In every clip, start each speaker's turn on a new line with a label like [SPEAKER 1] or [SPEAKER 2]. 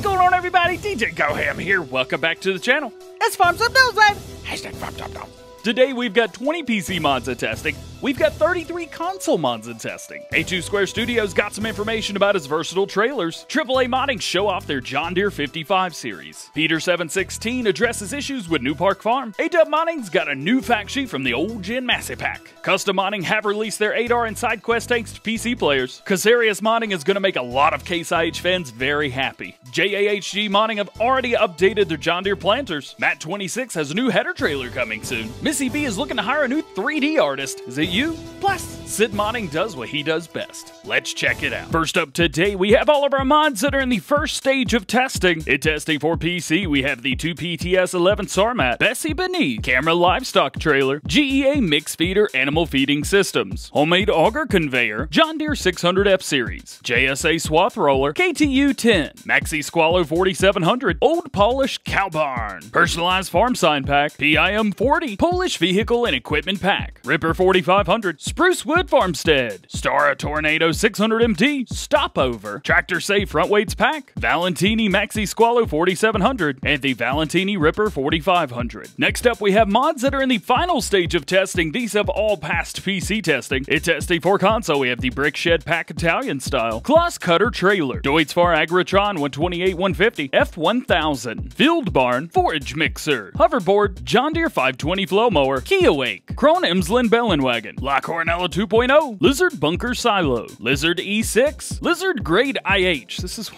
[SPEAKER 1] What's going on, everybody? DJ GoHam here. Welcome back to the channel.
[SPEAKER 2] It's Farm Sim News, baby.
[SPEAKER 1] Hashtag Farm Sim News. Today we've got 20 PC mods in testing. We've got 33 console mods in testing. 82 Square Studios got some information about his versatile trailers. AAA Modding show off their John Deere 55 series. Peter716 addresses issues with Newpark Farm. ADub Modding's got a new fact sheet from the old Gen Massey Pack. Custom Modding have released their 8R and side quest tanks to PC players. Casearias Modding is going to make a lot of Case IH fans very happy. JHHG Modding have already updated their John Deere planters. Matt26 has a new header trailer coming soon. Missy B is looking to hire a new 3D artist. You? Plus, SiiD Modding does what he does best. Let's check it out. First up today, we have all of our mods that are in the first stage of testing. In testing for PC, we have the 2PTS11 Sarmat, Bessie Beneath, Camera Livestock Trailer, GEA Mix Feeder Animal Feeding Systems, Homemade Auger Conveyor, John Deere 600F Series, JSA Swath Roller, KTU 10, Maxi Squallow 4700, Old Polish Cow Barn, Personalized Farm Sign Pack, PIM 40, Polish Vehicle and Equipment Pack, Ripper 4500, Spruce Wood Farmstead, Star Tornado 600 MT, Stopover, Tractor Safe Front Weights Pack, Valentini Maxi Squallow 4700, and the Valentini Ripper 4500. Next up, we have mods that are in the final stage of testing. These have all passed PC testing. In testing for console, we have the Brick Shed Pack Italian style, Kloss Cutter Trailer, Deutz-Fahr Agrotron 128 150, F1000, Field Barn, Forage Mixer, Hoverboard, John Deere 520 Flow Mower, Kia Wake, Kron Emslin Bellenwagen, La Cornella 2.0, Lizard Bunker Silo, Lizard E6, Lizard Grade IH. This is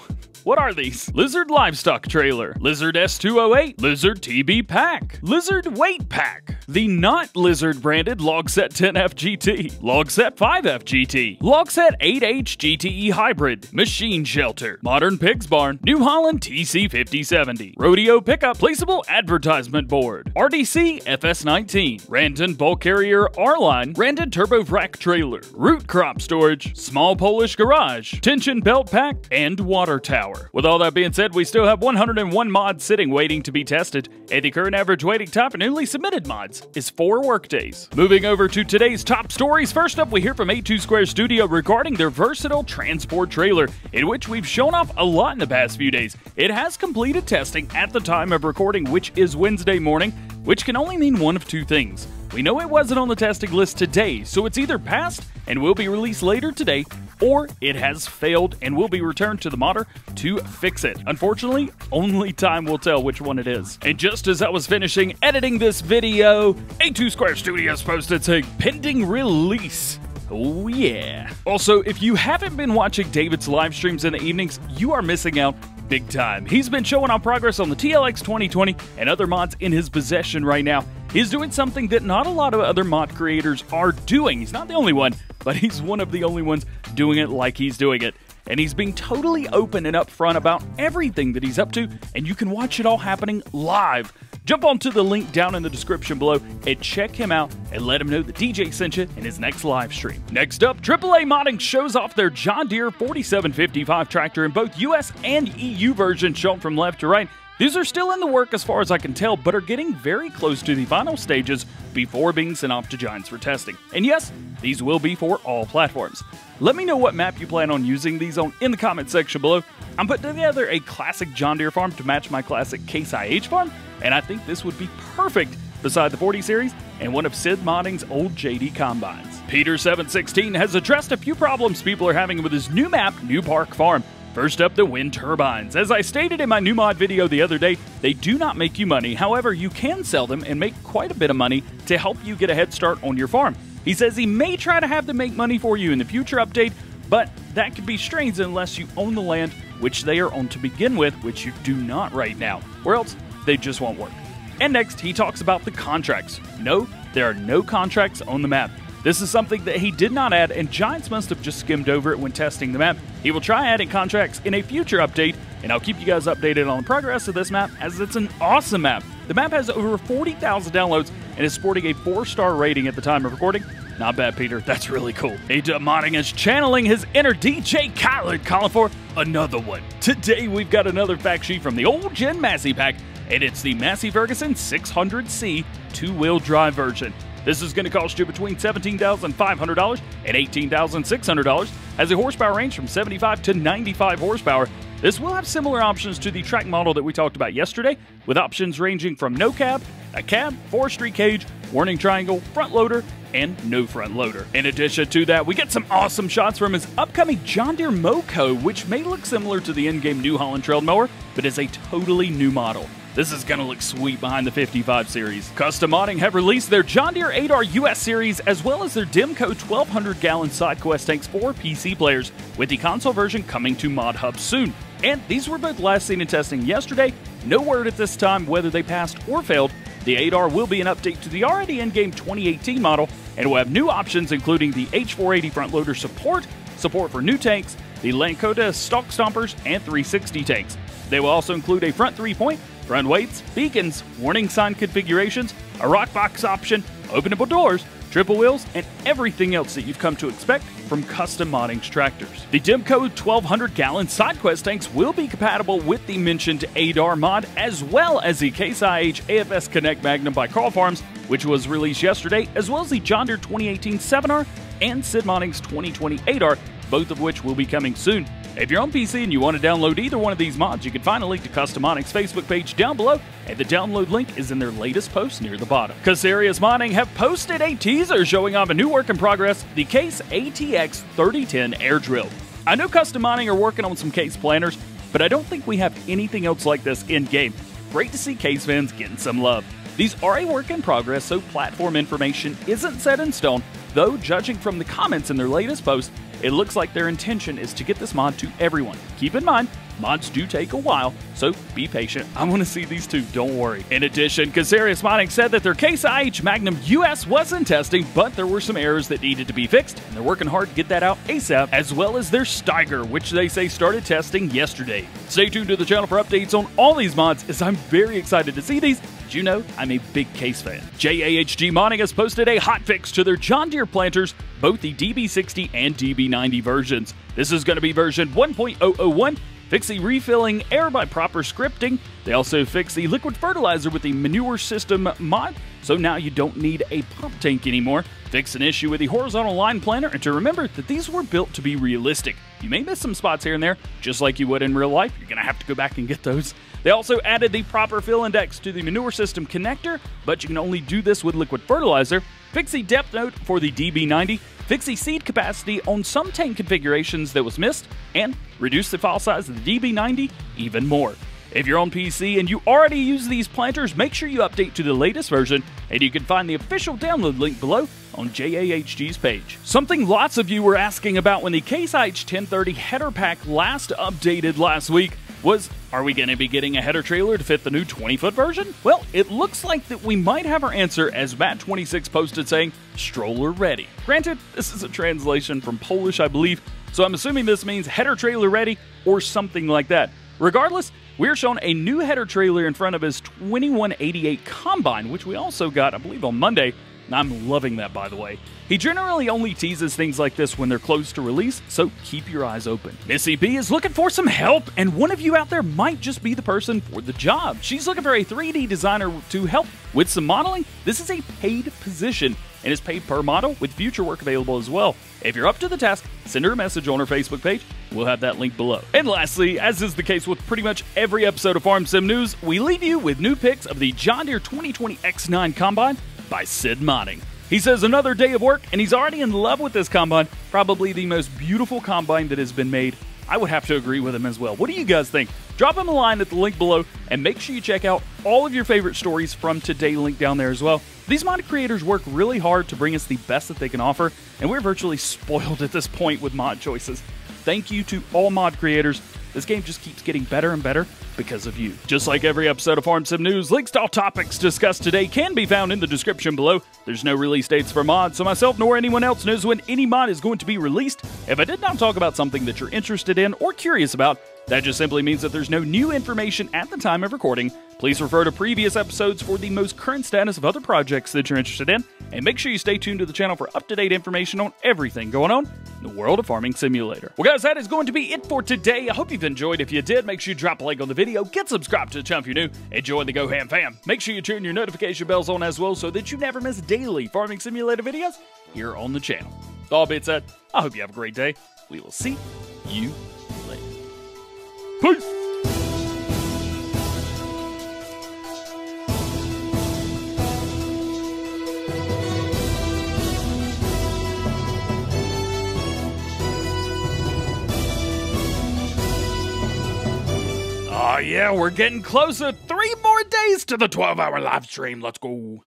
[SPEAKER 1] what are these? Lizard Livestock Trailer, Lizard S208, Lizard TB Pack, Lizard Weight Pack, the not Lizard branded Logset 10F GT, Logset 5F GT, Logset 8H GTE Hybrid, Machine Shelter, Modern Pigs Barn, New Holland TC5070, Rodeo Pickup Placeable Advertisement Board, RDC FS19, Randon Bulk Carrier R-Line, Randon Turbo Frac Trailer, Root Crop Storage, Small Polish Garage, Tension Belt Pack, and Water Tower. With all that being said, we still have 101 mods sitting waiting to be tested, and the current average waiting time for newly submitted mods is 4 workdays. Moving over to today's top stories, first up we hear from 82 Square Studio regarding their versatile transport trailer, in which we've shown off a lot in the past few days. It has completed testing at the time of recording, which is Wednesday morning, which can only mean one of two things. We know it wasn't on the testing list today, so it's either passed and will be released later today, or it has failed and will be returned to the modder to fix it. Unfortunately, only time will tell which one it is. And just as I was finishing editing this video, 82 Square Studios posted saying pending release. Oh yeah. Also, if you haven't been watching David's live streams in the evenings, you are missing out big time. He's been showing off progress on the TLX 2020 and other mods in his possession right now. He's doing something that not a lot of other mod creators are doing. He's not the only one, but he's one of the only ones doing it like he's doing it. And he's being totally open and upfront about everything that he's up to, and you can watch it all happening live. Jump onto the link down in the description below and check him out and let him know that DJ sent you in his next live stream. Next up, AAA Modding shows off their John Deere 4755 tractor in both US and EU versions shown from left to right. These are still in the work as far as I can tell, but are getting very close to the final stages before being sent off to Giants for testing. And yes, these will be for all platforms. Let me know what map you plan on using these on in the comment section below. I'm putting together a classic John Deere farm to match my classic Case IH farm, and I think this would be perfect beside the 40 series and one of SiiD Modding's old JD combines. Peter716 has addressed a few problems people are having with his new map, Newpark Farm. First up, the wind turbines. As I stated in my new mod video the other day, they do not make you money. However, you can sell them and make quite a bit of money to help you get a head start on your farm. He says he may try to have them make money for you in the future update, but that could be strange unless you own the land, which they are on to begin with, which you do not right now, or else they just won't work. And next, he talks about the contracts. No, there are no contracts on the map. This is something that he did not add, and Giants must have just skimmed over it when testing the map. He will try adding contracts in a future update, and I'll keep you guys updated on the progress of this map as it's an awesome map. The map has over 40,000 downloads and is sporting a 4-star rating at the time of recording. Not bad, Peter. That's really cool. A-Dub Modding is channeling his inner DJ Khaled, calling for another one. Today, we've got another fact sheet from the old Gen Massey pack, and it's the Massey Ferguson 600C two-wheel drive version. This is going to cost you between $17,500 and $18,600. Has a horsepower range from 75 to 95 horsepower. This will have similar options to the track model that we talked about yesterday, with options ranging from no cab, a cab, forestry cage, warning triangle, front loader, and no front loader. In addition to that, we get some awesome shots from his upcoming John Deere Moco, which may look similar to the in-game New Holland Trail Mower, but is a totally new model. This is gonna look sweet behind the 55 series. Custom Modding have released their John Deere 8R US series as well as their Demco 1200 gallon SideQuest tanks for PC players, with the console version coming to Mod Hub soon. And these were both last seen in testing yesterday. No word at this time whether they passed or failed. The 8R will be an update to the already in-game 2018 model and will have new options including the H480 front loader support, support for new tanks, the Lakota stock stompers, and 360 tanks. They will also include a front three point, front weights, beacons, warning sign configurations, a rock box option, openable doors, triple wheels, and everything else that you've come to expect from custom modding tractors. The Demco 1200 gallon SideQuest tanks will be compatible with the mentioned 8R mod, as well as the Case IH AFS Connect Magnum by Carl Farms, which was released yesterday, as well as the John Deere 2018 7R and SiiD Modding's 2020 8R, both of which will be coming soon. If you're on PC and you want to download either one of these mods, you can find a link to Custom Modding's Facebook page down below, and the download link is in their latest post near the bottom. Casearias Mining have posted a teaser showing off a new work in progress, the Case ATX 3010 Air Drill. I know Custom Modding are working on some case planners, but I don't think we have anything else like this in game. Great to see case fans getting some love. These are a work in progress, so platform information isn't set in stone, though, judging from the comments in their latest post, it looks like their intention is to get this mod to everyone. Keep in mind, mods do take a while, so be patient. I want to see these two, don't worry. In addition, Casearias Modding said that their Case IH Magnum US was in testing, but there were some errors that needed to be fixed, and they're working hard to get that out ASAP, as well as their Steiger, which they say started testing yesterday. Stay tuned to the channel for updates on all these mods, as I'm very excited to see these. You know I'm a big Case fan? JHHG Modding has posted a hotfix to their John Deere planters both the DB60 and DB90 versions. This is going to be version 1.001 fix the refilling air by proper scripting. They also fix the liquid fertilizer with the manure system mod, so now you don't need a pump tank anymore. Fix an issue with the horizontal line planter, and to remember that these were built to be realistic. You may miss some spots here and there, just like you would in real life. You're going to have to go back and get those. They also added the proper fill index to the manure system connector, but you can only do this with liquid fertilizer. Fix the depth note for the DB90, fix the seed capacity on some tank configurations that was missed, and reduce the file size of the DB90 even more. If you're on PC and you already use these planters, make sure you update to the latest version, and you can find the official download link below on JHHG's page. Something lots of you were asking about when the Case IH 1030 header pack last updated last week was are we going to be getting a header trailer to fit the new 20 foot version? Well, it looks like that we might have our answer as Matt26 posted saying, stroller ready. Granted, this is a translation from Polish, I believe, so I'm assuming this means header trailer ready or something like that. Regardless, we're shown a new header trailer in front of his 2188 Combine, which we also got, I believe, on Monday. I'm loving that, by the way. He generally only teases things like this when they're close to release, so keep your eyes open. Missy B is looking for some help, and one of you out there might just be the person for the job. She's looking for a 3D designer to help with some modeling. This is a paid position and is paid per model with future work available as well. If you're up to the task, send her a message on her Facebook page. We'll have that link below. And lastly, as is the case with pretty much every episode of Farm Sim News, we leave you with new pics of the John Deere 2020 X9 Combine by SiiD Modding. He says another day of work, and he's already in love with this combine. Probably the most beautiful combine that has been made. I would have to agree with him as well. What do you guys think? Drop him a line at the link below, and make sure you check out all of your favorite stories from today link down there as well. These mod creators work really hard to bring us the best that they can offer, and we're virtually spoiled at this point with mod choices. Thank you to all mod creators. This game just keeps getting better and better because of you. Just like every episode of Farm Sim News, links to all topics discussed today can be found in the description below. There's no release dates for mods, so myself nor anyone else knows when any mod is going to be released. If I did not talk about something that you're interested in or curious about, that just simply means that there's no new information at the time of recording. Please refer to previous episodes for the most current status of other projects that you're interested in, and make sure you stay tuned to the channel for up to date information on everything going on in the world of Farming Simulator. Well, guys, that is going to be it for today. I hope you've enjoyed. If you did, make sure you drop a like on the video, get subscribed to the channel if you're new, and join the Go Ham fam. Make sure you turn your notification bells on as well so that you never miss daily Farming Simulator videos here on the channel. All being said, I hope you have a great day. We will see you. Peace. Oh, yeah, we're getting closer. Three more days to the 12 hour live stream. Let's go.